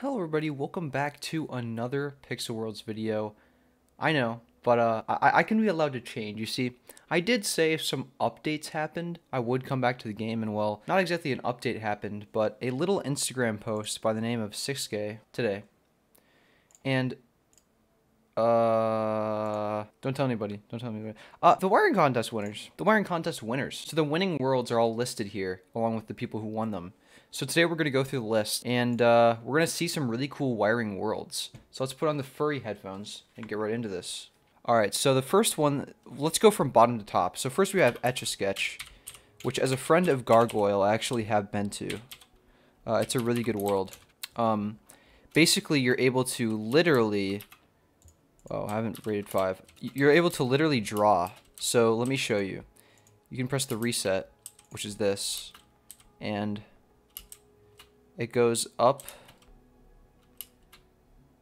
Hello everybody, welcome back to another Pixel Worlds video. I know, but uh, I, I can be allowed to change. You see, I did say if some updates happened, I would come back to the game, and well, not exactly an update happened, but a little Instagram post by the name of 6K today. And, uh, don't tell anybody, don't tell anybody. Uh, the wiring contest winners, the wiring contest winners. So the winning worlds are all listed here, along with the people who won them. So today we're going to go through the list and uh, we're going to see some really cool wiring worlds. So let's put on the furry headphones and get right into this. Alright, so the first one, let's go from bottom to top. So first we have Etch-a-Sketch, which as a friend of Gargoyle I actually have been to. Uh, it's a really good world. Um, basically you're able to literally, oh I haven't rated 5. You're able to literally draw. So let me show you. You can press the reset, which is this, and it goes up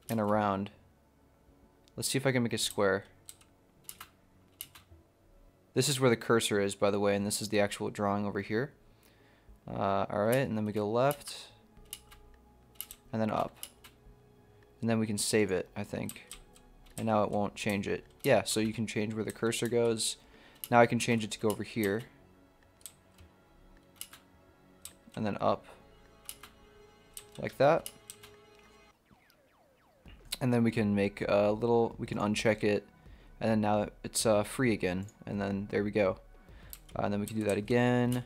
and around. Let's see if I can make a square. This is where the cursor is, by the way, and this is the actual drawing over here. Uh, Alright, and then we go left, and then up. And then we can save it, I think. And now it won't change it. Yeah, so you can change where the cursor goes. Now I can change it to go over here. And then up like that. And then we can make a little, we can uncheck it, and then now it's uh, free again, and then there we go. Uh, and then we can do that again,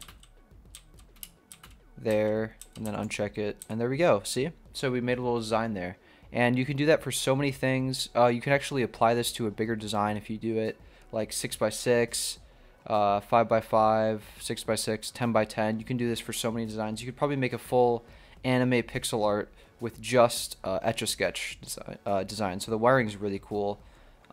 there, and then uncheck it, and there we go, see? So we made a little design there. And you can do that for so many things. Uh, you can actually apply this to a bigger design if you do it like 6x6, uh, 5x5, 6x6, 10x10. You can do this for so many designs. You could probably make a full anime pixel art with just uh, Etch-a-Sketch design, uh, design. So the wiring is really cool.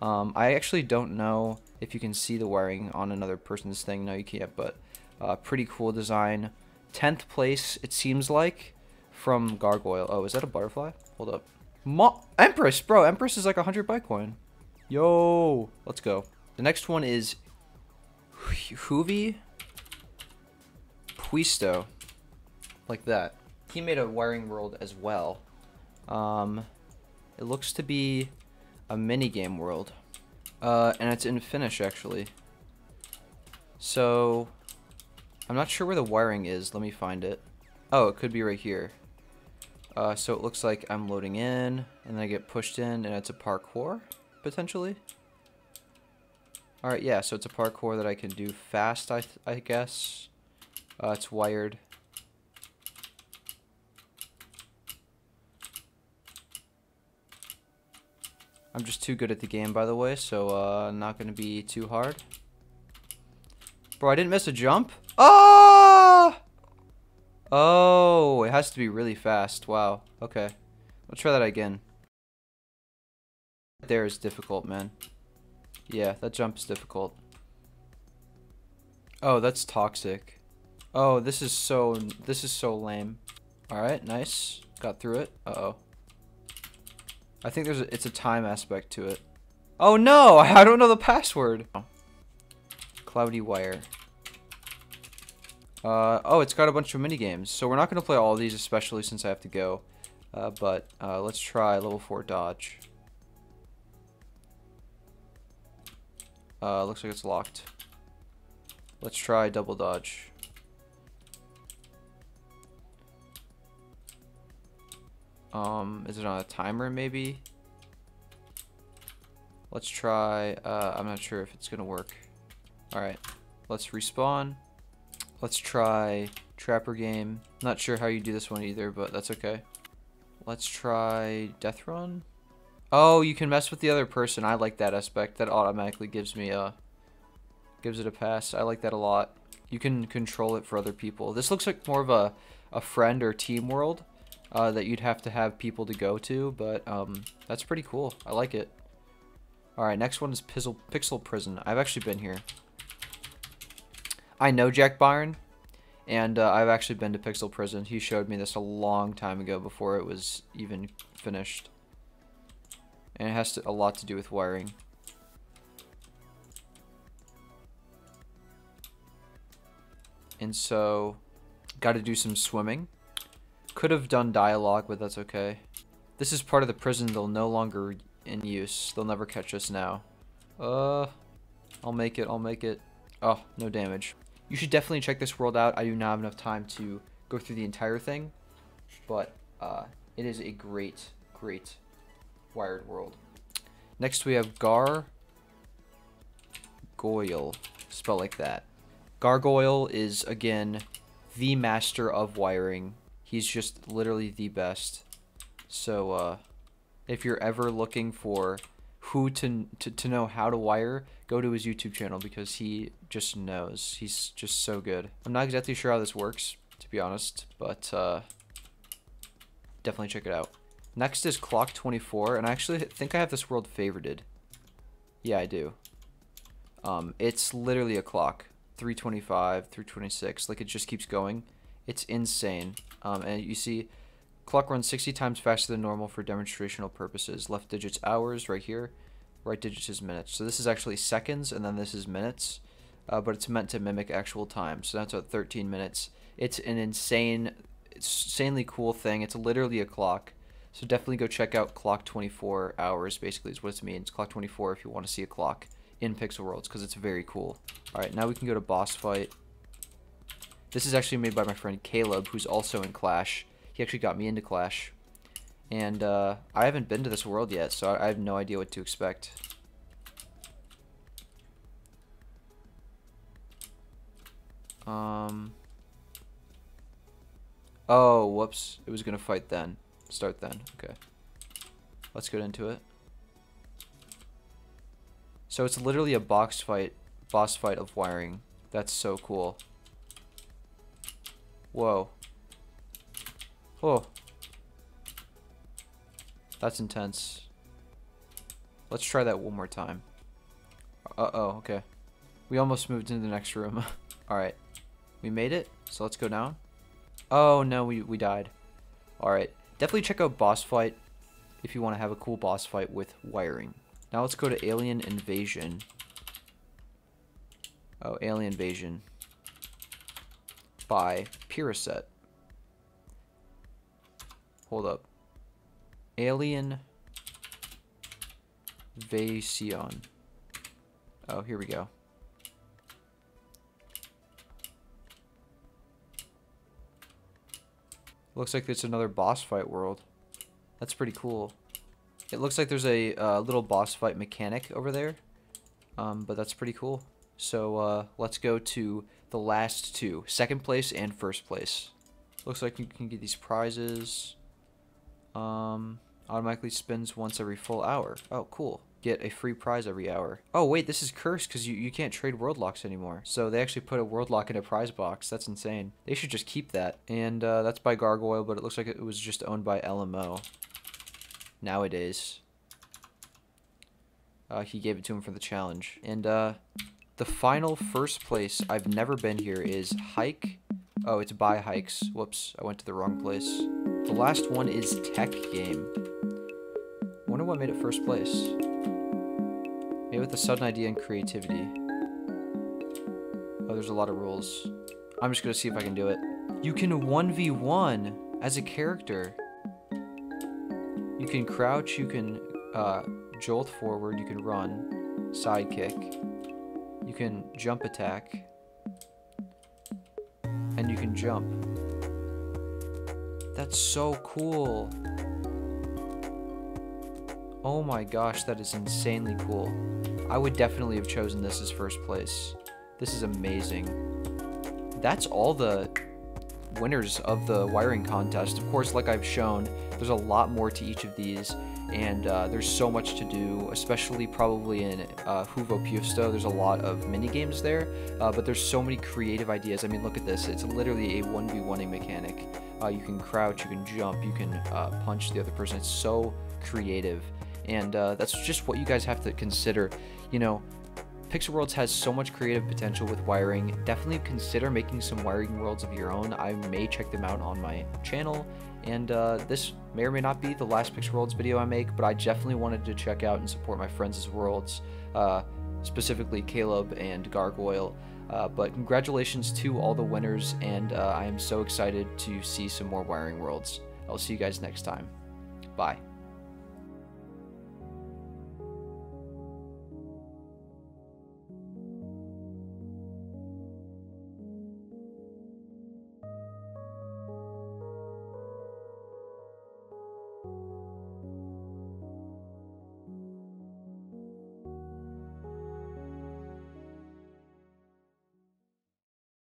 Um, I actually don't know if you can see the wiring on another person's thing. No, you can't, but uh, pretty cool design. 10th place, it seems like, from Gargoyle. Oh, is that a butterfly? Hold up. Mo Empress, bro. Empress is like a 100 Bitcoin. Yo, let's go. The next one is Hoovy Puisto. Like that he made a wiring world as well. Um, it looks to be a mini game world. Uh, and it's in Finnish actually. So, I'm not sure where the wiring is. Let me find it. Oh, it could be right here. Uh, so it looks like I'm loading in, and then I get pushed in, and it's a parkour, potentially. Alright, yeah, so it's a parkour that I can do fast, I, I guess. Uh, it's wired. I'm just too good at the game, by the way, so uh, not going to be too hard. Bro, I didn't miss a jump? Oh! Oh, it has to be really fast. Wow. Okay. Let's try that again. There is difficult, man. Yeah, that jump is difficult. Oh, that's toxic. Oh, this is so, this is so lame. Alright, nice. Got through it. Uh-oh. I think there's a, it's a time aspect to it. Oh no, I don't know the password. Cloudy wire. Uh, oh, it's got a bunch of mini games. So we're not going to play all these, especially since I have to go. Uh, but uh, let's try level 4 dodge. Uh, looks like it's locked. Let's try double dodge. Um, is it on a timer maybe? Let's try, uh, I'm not sure if it's gonna work. Alright, let's respawn. Let's try Trapper Game. Not sure how you do this one either, but that's okay. Let's try Death Run. Oh, you can mess with the other person. I like that aspect. That automatically gives me a, gives it a pass. I like that a lot. You can control it for other people. This looks like more of a, a friend or team world uh, that you'd have to have people to go to, but um, that's pretty cool. I like it. Alright, next one is Pixel, Pixel Prison. I've actually been here. I know Jack Byron, and uh, I've actually been to Pixel Prison. He showed me this a long time ago before it was even finished. And it has to, a lot to do with wiring. And so, got to do some swimming. Could have done dialogue, but that's okay. This is part of the prison. They'll no longer in use. They'll never catch us now. Uh, I'll make it. I'll make it. Oh, no damage. You should definitely check this world out. I do not have enough time to go through the entire thing, but uh, it is a great, great wired world. Next we have Gar Goyle, spelled like that. Gargoyle is, again, the master of wiring. He's just literally the best. So, uh, if you're ever looking for who to, to, to know how to wire, go to his YouTube channel because he just knows. He's just so good. I'm not exactly sure how this works, to be honest, but, uh, definitely check it out. Next is Clock 24, and I actually think I have this world favorited. Yeah, I do. Um, it's literally a clock. 325, 326, like it just keeps going. It's insane. Um, and you see, clock runs 60 times faster than normal for demonstrational purposes. Left digit's hours right here, right digits is minutes. So this is actually seconds, and then this is minutes. Uh, but it's meant to mimic actual time. So that's at 13 minutes. It's an insane, insanely cool thing. It's literally a clock. So definitely go check out Clock 24 hours, basically is what it means. Clock 24 if you want to see a clock in Pixel Worlds, because it's very cool. Alright, now we can go to boss fight. This is actually made by my friend Caleb, who's also in Clash. He actually got me into Clash. And uh, I haven't been to this world yet, so I have no idea what to expect. Um... Oh, whoops. It was going to fight then. Start then. Okay. Let's get into it. So it's literally a box fight, boss fight of wiring. That's so cool. Whoa. Oh. That's intense. Let's try that one more time. Uh-oh, okay. We almost moved into the next room. Alright. We made it, so let's go down. Oh, no, we, we died. Alright. Definitely check out Boss Fight if you want to have a cool boss fight with wiring. Now let's go to Alien Invasion. Oh, Alien Invasion by Pyroset. Hold up. Alien Vasion. Oh, here we go. Looks like it's another boss fight world. That's pretty cool. It looks like there's a uh, little boss fight mechanic over there. Um, but that's pretty cool. So uh, let's go to the last two. Second place and first place. Looks like you can get these prizes. Um, automatically spins once every full hour. Oh, cool get a free prize every hour. Oh, wait, this is cursed because you, you can't trade world locks anymore. So they actually put a world lock in a prize box. That's insane. They should just keep that. And uh, that's by Gargoyle, but it looks like it was just owned by LMO nowadays. Uh, he gave it to him for the challenge. And uh, the final first place, I've never been here, is Hike. Oh, it's by Hikes. Whoops, I went to the wrong place. The last one is Tech Game. wonder what made it first place. Maybe with a sudden idea and creativity. Oh, there's a lot of rules. I'm just gonna see if I can do it. You can 1v1 as a character. You can crouch, you can uh, jolt forward, you can run, sidekick, you can jump attack, and you can jump. That's so cool. Oh my gosh, that is insanely cool. I would definitely have chosen this as first place. This is amazing. That's all the winners of the wiring contest. Of course, like I've shown, there's a lot more to each of these, and uh, there's so much to do, especially probably in uh, Huvo Puesto. There's a lot of mini games there, uh, but there's so many creative ideas. I mean, look at this. It's literally a 1v1ing mechanic. Uh, you can crouch, you can jump, you can uh, punch the other person. It's so creative and uh, that's just what you guys have to consider. You know, Pixel Worlds has so much creative potential with wiring. Definitely consider making some wiring worlds of your own. I may check them out on my channel. And uh, this may or may not be the last Pixel Worlds video I make, but I definitely wanted to check out and support my friends' worlds, uh, specifically Caleb and Gargoyle. Uh, but congratulations to all the winners, and uh, I am so excited to see some more wiring worlds. I'll see you guys next time. Bye.